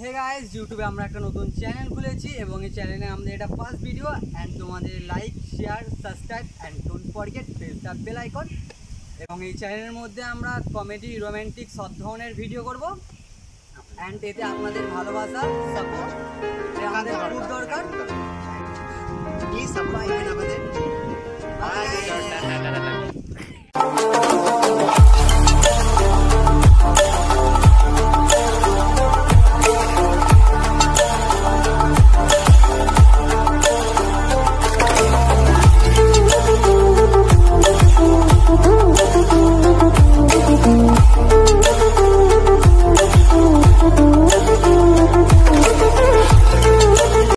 Hey guys ইউটিউবে আমরা একটা নতুন চ্যানেল খুলেছি এবং এই চ্যানেলে আমাদের এটা ফার্স্ট ভিডিও অ্যান্ড তোমাদের like share subscribe and don't forget press the bell icon এবং এই চ্যানেলের মধ্যে আমরা কমেডি রোম্যান্টিক সব ধরনের ভিডিও করব। অ্যান্ড এতে আপনাদের ভালোবাসা সাপোর্ট আমাদের খুব দরকার।